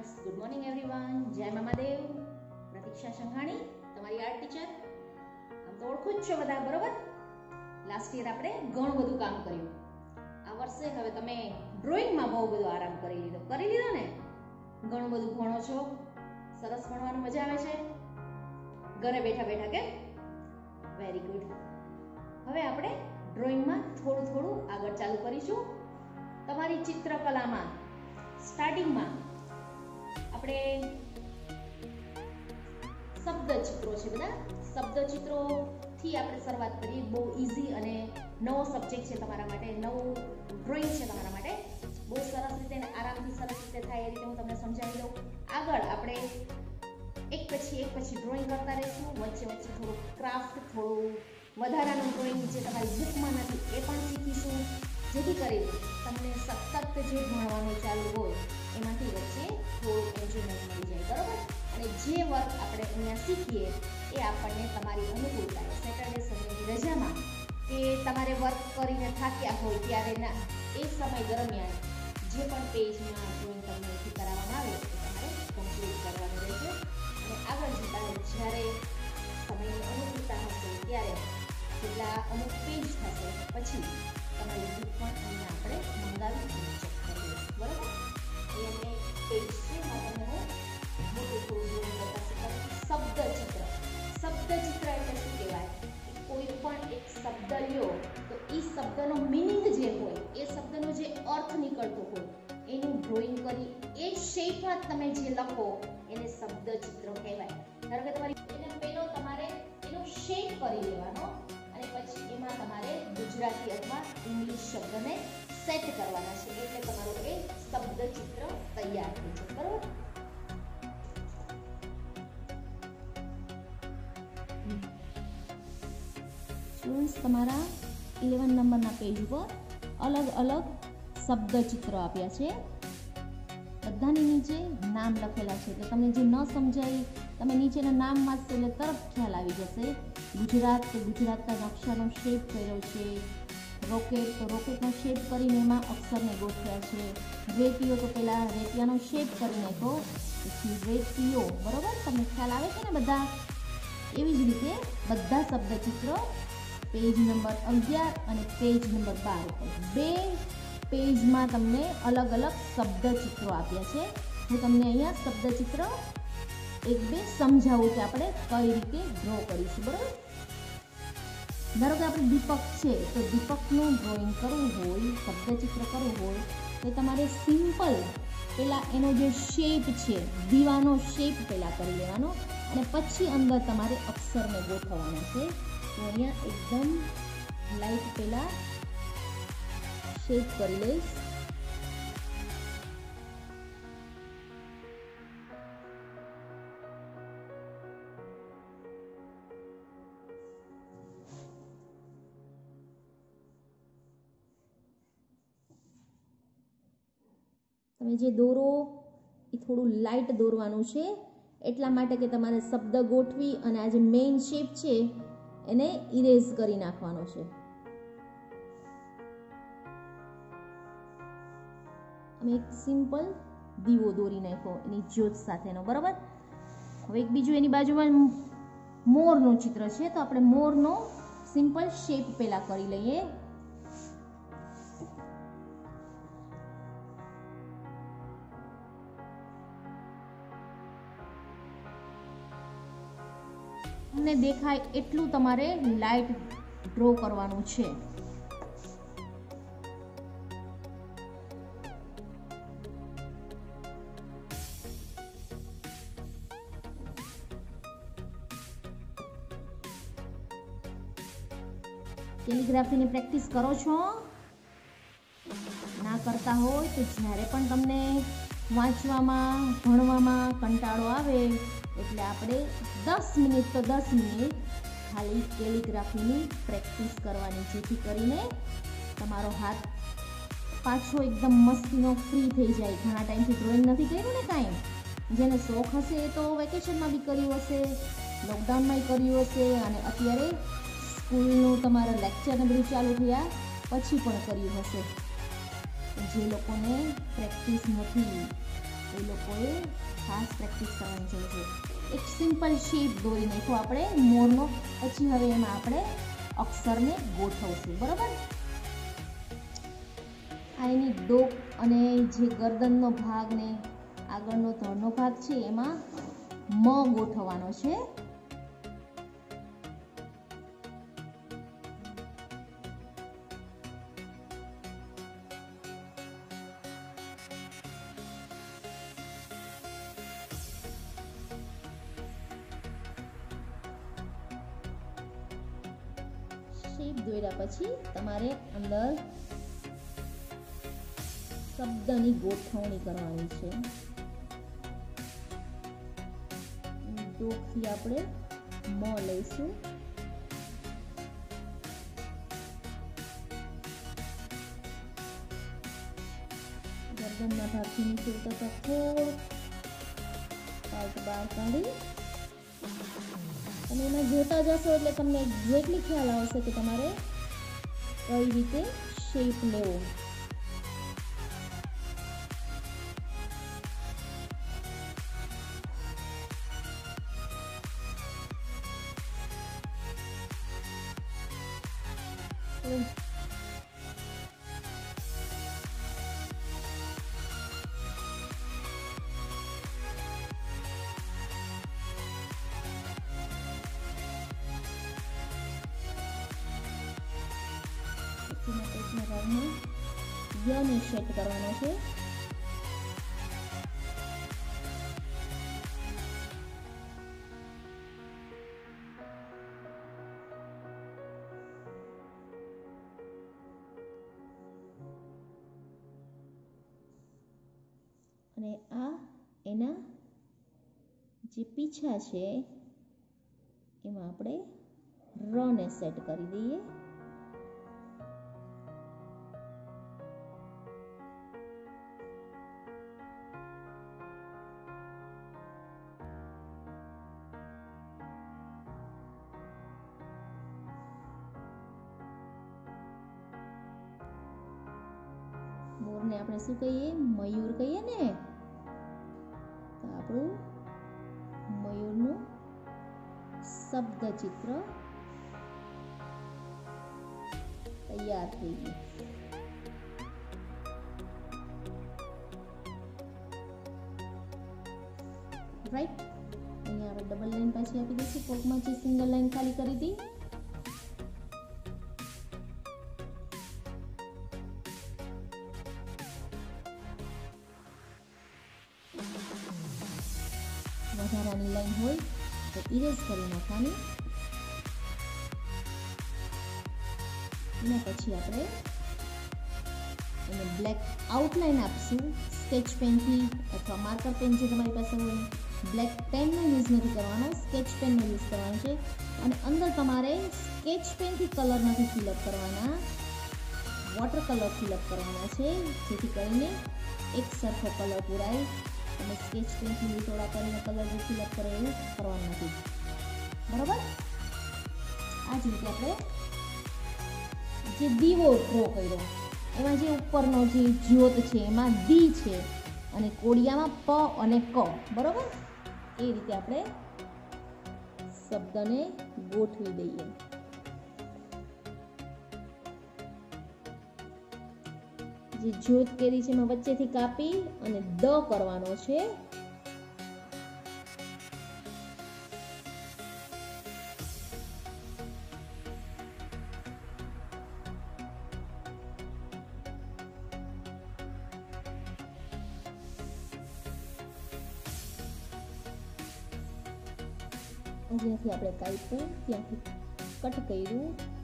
Students good morning everyone જય મામાદેવ પ્રતીક્ષા સંઘાણી, તમારી art teacher આમ તો ઓળખું જ છો બધા, બરોબર? લાસ્ટ યર આપણે ઘણું બધું કામ કર્યું. આ વર્ષે હવે તમે ડ્રોઈંગમાં બહુ બધો આરામ કરી લીધો. કરી લીધો ને? ઘણું બધું ભણો છો. સરસ ભણવાનું મજા આવે છે. ઘરે બેઠા બેઠા કે વેરી ગુડ હવે આપણે ડ્રોઈંગમાં થોડું થોડું આગળ ચાલુ કરીશું. તમારી ચિત્રકલામાં સ્ટાર્ટિંગમાં આપણે શબ્દ ચિત્રો છે બધા. શબ્દ ચિત્રોથી આપણે શરૂઆત કરીએ. બહુ ઇઝી અને નવો સબ્જેક્ટ છે તમારા માટે. નવું ડ્રોઈંગ છે તમારા માટે. બહુ સરસ રીતે આરામથી સરસ રીતે થાય એ રીતે હું તમને સમજાવી દઉં. આગળ આપણે એક પછી એક પછી ડ્રોઈંગ કરતા રહીશું. વચ્ચે વચ્ચે થોડું ક્રાફ્ટ થોડું વધારાનું ડ્રોઈંગ જે તમારી બુકમાં નથી. એ પણ શીખીશું. જેથી કરી તમને સતત જે ભણવાનું ચાલુ હોય એમાંથી વચ્ચે થોડું એન્જોયમેન્ટ મળી જાય, બરાબર? અને જે વર્ક આપણે અહીંયા શીખીએ એ આપણને તમારી અનુકૂળતા સેટરડે સન્ડેની રજામાં કે તમારે વર્ક કરીને થાક્યા હોય ત્યારે ના, એ સમય દરમિયાન જે પણ પેજમાં ડ્રોઈંગ તમને નક્કી કરાવવામાં આવે, એ તમારે કમ્પ્લીટ કરવાનું રહેશે. અને આગળ જતાં જ્યારે સમયની અનુકૂળતા હશે, ત્યારે કેટલા અમુક પેજ થશે, પછી તમે જે લખો એને શબ્દ ચિત્ર કહેવાય. ધારો કે તમારી એને પેલો તમારે એનો શેપ કરી લેવાનો અને પછી એમાં તમારે ગુજરાતી અથવા ઇંગ્લિશ શબ્દને સેટ કરવાના છે. એટલે તમારું એ શબ્દ ચિત્ર તૈયાર થઈ જશે. બરોબર? તમારા ઇલેવન નંબરના પેજ ઉપર અલગ અલગ શબ્દ ચિત્રો આપ્યા છે. બધાની નીચે નામ લખેલા છે. એટલે તમને જે ન સમજાય, તમે નીચેના નામ વાંચશો એટલે તરત ખ્યાલ આવી જશે. ગુજરાત, તો ગુજરાતના નકશાનો શેપ કર્યો છે. રોકેટ, તો રોકેટનો શેપ કરીને એમાં અક્ષરને ગોઠવ્યા છે. રેતીઓ, તો પહેલાં રેતિયાનો શેપ કરી નાખો પછી રેતીઓ, બરોબર? તમને ખ્યાલ આવે છે ને બધા? એવી જ રીતે બધા શબ્દચિત્રો, પેજ નંબર અગિયાર અને પેજ નંબર બાર બે પેજમાં તમને અલગ અલગ શબ્દચિત્રો આપ્યા છે. હું તમને અહીંયા શબ્દચિત્ર એક બે સમજાવું કે આપણે કઈ રીતે ડ્રો કરીશું, બરાબર? ધારો કે આપણે દીપક છે, તો દીપકનું ડ્રોઈંગ કરવું હોય, શબ્દચિત્ર કરવું હોય, તો તમારે સિમ્પલ પેલા એનો જે શેપ છે, દીવાનો શેપ પહેલાં કરી લેવાનો અને પછી અંદર તમારે અક્ષરને ગોઠવવાના છે. તો અહીંયા એકદમ લાઈટ પહેલાં શેપ કરી લઈશ તમે જે દોરો, એ થોડું લાઇટ દોરવાનું છે. એટલા માટે કે તમારે શબ્દ ગોઠવી અને આ જે મેઇન શેપ છે, એને ઇરેઝ કરી નાખવાનો છે. અમે એક સિમ્પલ દીવો દોરી નાખ્યો એની જ્યોત સાથેનો, બરાબર? હવે એક બીજું એની બાજુમાં મોરનું ચિત્ર છે, તો આપણે મોરનો સિમ્પલ શેપ પહેલા કરી લઈએ. તમને દેખાય એટલું તમારે લાઇટ ડ્રો કરવાનું છે. કેલિગ્રાફીની પ્રેક્ટિસ કરો છો? ના કરતા હોય તો જ્યારે પણ તમને વાંચવામાં, ભણવામાં કંટાળો આવે, એટલે આપણે દસ મિનિટ તો દસ મિનિટ ખાલી કેલિગ્રાફીની પ્રેક્ટિસ કરવાની, જેથી કરીને તમારો હાથ પાછો એકદમ મસ્તીનો ફ્રી થઈ જાય. ઘણા ટાઈમથી ડ્રોઈંગ નથી કર્યું ને કાંઈ? જેને શોખ હશે એ તો વેકેશનમાં બી કર્યું હશે લોકડાઉનમાં કર્યું હશે અને અત્યારે સ્કૂલનું તમારા લેક્ચરને બધું ચાલુ થયા, પછી પણ કર્યું હશે. જે લોકોને પ્રેક્ટિસ નથી, એ લોકોએ ખાસ પ્રેક્ટિસ કરવાની જરૂર છે. એક સિમ્પલ શેપ દોરી નાખ્યો આપણે, મોરનો, પછી હવે એમાં આપણે અક્ષરને ગોઠવશું, બરાબર? આ એની ડોક અને જે ગરદનનો ભાગ ને આગળનો ધડનો ભાગ છે, એમાં મ ગોઠવવાનો છે. શેપ દોર્યા પછી તમારે અંદર શબ્દની ગોઠવણી કરવાની છે. ડોકથી આપણે મ લઈશું. ગરદનના ભાગથી નીચે ઉતરતા થોડોક પાર્ટ બહાર કાઢી અને એમાં જોતા જશો એટલે તમને જેટલી ખ્યાલ આવશે કે તમારે કઈ રીતે શેપ લેવો. પછીના પેટના યની સેટ કરવાનો છે અને આ એના જે પીછા છે, એમાં આપણે રને સેટ કરી દઈએ. મોરને આપણે શું કહીએ? મયુર કહીએ ને? તો આપણું મયુરનું શબ્દ ચિત્ર તૈયાર થઈ ગયું. રાઈટ અહીંયા આપણે ડબલ લાઈન પાછી આપી દઈશું. કોકમાં જે સિંગલ લાઈન ખાલી કરી હતી. વધારાની લાઈન હોય તો ઇરેઝ કરી નાખવાની એના પછી આપણે એને બ્લેક આઉટલાઈન આપશું સ્કેચ પેનથી અથવા માર્કર પેન જે તમારી પાસે હોય. બ્લેક પેનનો યુઝ નથી કરવાનો સ્કેચ પેનનો યુઝ કરવાનો છે. અને અંદર તમારે સ્કેચ પેનથી કલર નથી ફિલઅપ કરવાના વોટર કલર ફિલઅપ કરવાના છે. જેથી કરીને એક સરખો કલર પૂરાય. અને સ્કેચ પેનથી થોડા કરીને કલર જે ફિલઅપ કરે એવું કરવાનું નથી. બરાબર? આ જ રીતે આપણે જે દીવો ડ્રો કર્યો, એમાં જે ઉપરનો જે જ્યોત છે, એમાં દી છે અને કોડિયામાં પ અને ક, બરાબર? એ રીતે આપણે શબ્દને ગોઠવી દઈએ. જે જ્યોત કેરી છે એમાં વચ્ચેથી કાપી અને દ કરવાનો છે. જ્યાંથી આપણે કાપ્યું ત્યાંથી કટ કર્યું.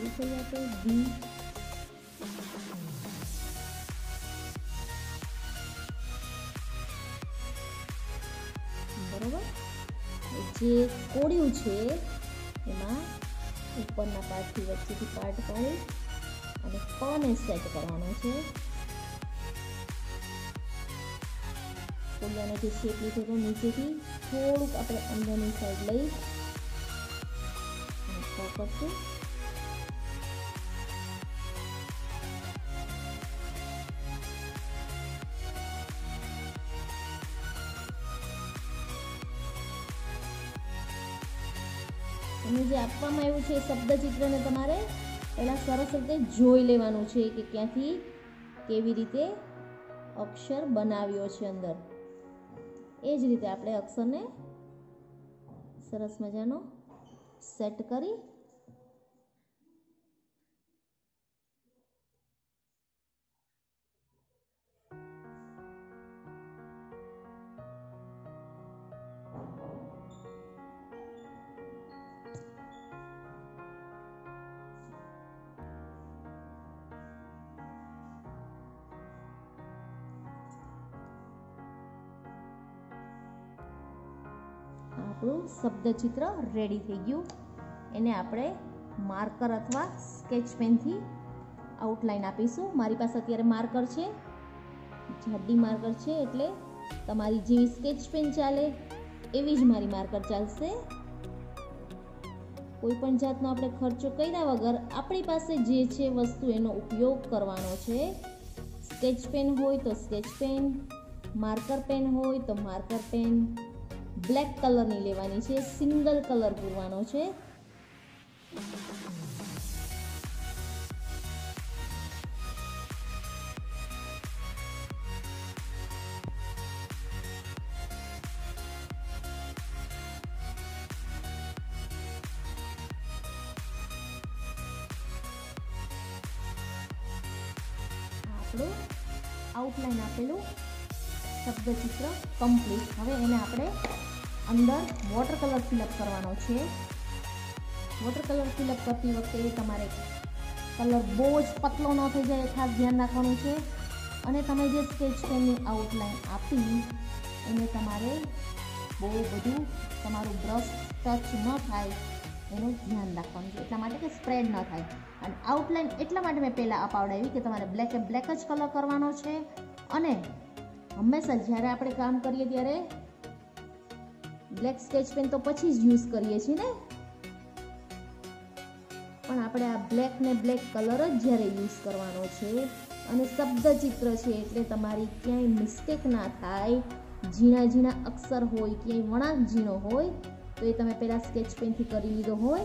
પૂરું કરી આપણે બી બરોબર જે કોળિયું છે, એમાં ઉપરના પાર્ટથી વચ્ચેથી પાર્ટ કાઢી અને પને સેટ કરવાનો છે. કોલિયાનો જે શેપ લીધો હતો નીચેથી થોડુંક આપણે અંદરની સાઈડ લઈ અને આપવામાં આવ્યું છે શબ્દચિત્રને તમારે પહેલાં સરસ રીતે જોઈ લેવાનું છે કે ક્યાંથી કેવી રીતે અક્ષર બનાવ્યો છે અંદર. એ જ રીતે આપણે અક્ષરને સરસ મજાનો સેટ કરી આપણું શબ્દચિત્ર રેડી થઈ ગયું. એને આપણે માર્કર અથવા સ્કેચ પેનથી આઉટલાઈન આપીશું. મારી પાસે અત્યારે માર્કર છે, જાડી માર્કર છે એટલે તમારી જેવી સ્કેચ પેન ચાલે, એવી જ મારી માર્કર ચાલશે. કોઈ પણ જાતનો આપણે ખર્ચો કર્યા વગર આપણી પાસે જે છે વસ્તુ એનો ઉપયોગ કરવાનો છે. સ્કેચ પેન હોય તો સ્કેચ પેન માર્કર પેન હોય તો માર્કર પેન બ્લેક કલરની લેવાની છે સિંગલ કલર પૂરવાનો છે. આપણું આઉટલાઈન આપેલું શબ્દચિત્ર કમ્પ્લીટ હવે એને આપણે અંદર વોટર કલર ફિલઅપ કરવાનો છે. વોટર કલર ફિલઅપ કરતી વખતે તમારે કલર બહુ જ પતલો ન થઈ જાય એ ખાસ ધ્યાન રાખવાનું છે. અને તમે જે સ્કેચ પેનની આઉટલાઈન આપી, એને તમારે બહુ બધું તમારું બ્રશ ટચ ન થાય એનું ધ્યાન રાખવાનું છે. એટલા માટે કે સ્પ્રેડ ન થાય. અને આઉટલાઇન એટલા માટે મેં પહેલાં અપાવડાવી કે તમારે બ્લેક એ બ્લેક જ કલર કરવાનો છે. અને હંમેશા જ્યારે આપણે કામ કરીએ ત્યારે બ્લેક સ્કેચ પેન તો પછી જ યુઝ કરીએ છીએ ને? પણ આપણે આ બ્લેક ને બ્લેક કલર જ જ્યારે યુઝ કરવાનો છે અને શબ્દ ચિત્ર છે એટલે તમારી ક્યાંય મિસ્ટેક ના થાય, ઝીણા ઝીણા અક્ષર હોય, ક્યાંય વણાંક ઝીણો હોય, તો એ તમે પહેલાં સ્કેચ પેનથી કરી લીધો હોય,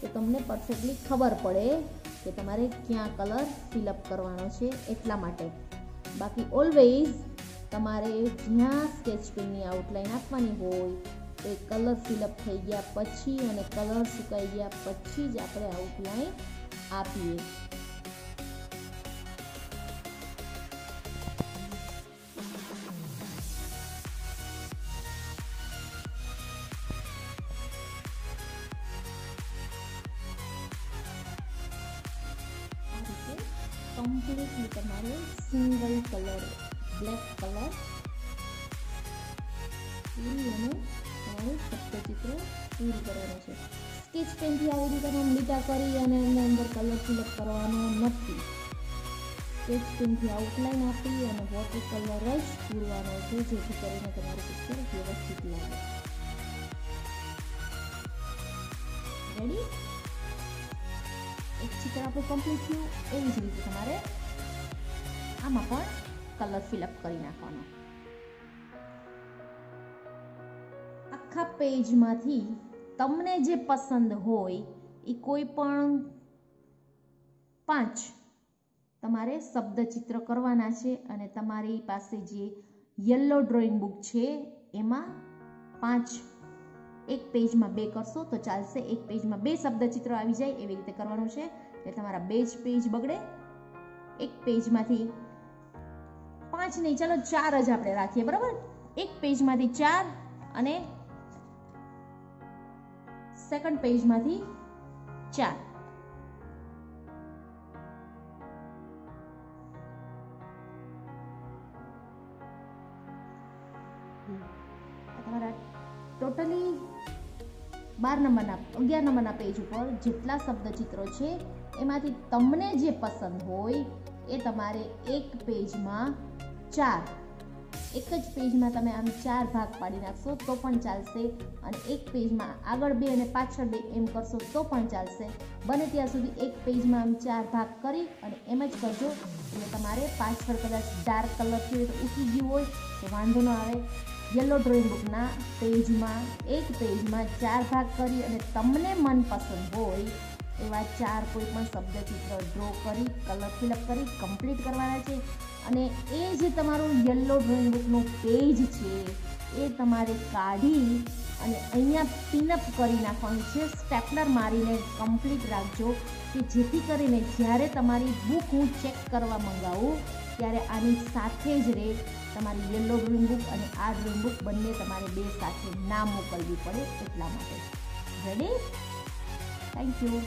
તો તમને પરફેક્ટલી ખબર પડે કે તમારે ક્યાં કલર ફિલઅપ કરવાનો છે એટલા માટે. બાકી ઓલવેઝ તમારે જ્યાં સ્કેચ પેનની આઉટલાઈન આપવાની હોય, તો એ કલર ફિલઅપ થઈ ગયા પછી અને કલર સુકાઈ ગયા પછી જ આપણે આઉટલાઈન આપીએ. પૂરી અને તમારું શબ્દચિત્ર પૂરું કરવાનું છે. સ્કેચ પેનથી આવી રીતે તમે લીટા કરી અને એની અંદર કલર સિલેક્ટ કરવાનો નથી. સ્કેચ પેનથી આઉટલાઈન આપી અને વોટર કલર જ પૂરવાનો છે, જેથી કરીને તમારું પિક્ચર વ્યવસ્થિત લાગે. રેડી એક ચિત્ર આપણું કમ્પ્લીટ થયું. એવી જ રીતે તમારે આમાં પણ કલર ફિલઅપ કરી નાખવાનો. આખા પેજમાંથી તમને જે પસંદ હોય એ કોઈ પણ પાંચ તમારે શબ્દચિત્ર કરવાના છે અને તમારી પાસે જે યલો ડ્રોઈંગ બુક છે એમાં પાંચ એક પેજમાં બે કરશો તો ચાલશે એક પેજમાં બે શબ્દચિત્ર આવી જાય એવી રીતે કરવાનું છે એટલે તમારા બે જ પેજ બગડે. એક પેજમાંથી પાંચ નહીં, ચાલો ચાર જ આપણે રાખીએ, બરાબર? એક પેજમાંથી ચાર અને સેકન્ડ પેજમાંથી ચાર. ટોટલી બાર નંબરના, અગિયાર નંબરના પેજ ઉપર જેટલા શબ્દચિત્રો છે, એમાંથી તમને જે પસંદ હોય એ તમારે એક પેજમાં ચાર એક જ પેજમાં તમે આમ ચાર ભાગ પાડી નાખશો, તો પણ ચાલશે. અને એક પેજમાં આગળ બે અને પાછળ બે એમ કરશો, તો પણ ચાલશે. બને ત્યાં સુધી એક પેજમાં આમ ચાર ભાગ કરી અને એમ જ કરજો. એટલે તમારે પાછળ કદાચ ડાર્ક કલર થયો ઉઠી ગયું હોય, તો વાંધો ન આવે. યલો ડ્રોઈંગ બુકના પેજમાં, એક પેજમાં ચાર ભાગ કરી અને તમને મનપસંદ હોય, એવા ચાર કોઈ પણ શબ્દ ચિત્ર ડ્રો કરી કલર ફિલઅપ કરી કમ્પ્લીટ કરવાના છે. અને એ જે તમારું યલો ડ્રોઈંગ બુકનું પેજ છે, એ તમારે કાઢી અને અહીંયા પિનઅપ કરી નાખવાનું છે. સ્ટેપલર મારીને કમ્પ્લીટ રાખજો કે જેથી કરીને જ્યારે તમારી બુક હું ચેક કરવા મંગાવું, ત્યારે આની સાથે જ રહે તમારી યલો ડ્રોઈંગ બુક અને આ ડ્રોઈંગ બુક બંને તમારે બે સાથે ના મોકલવી પડે એટલા માટે. Ready thank you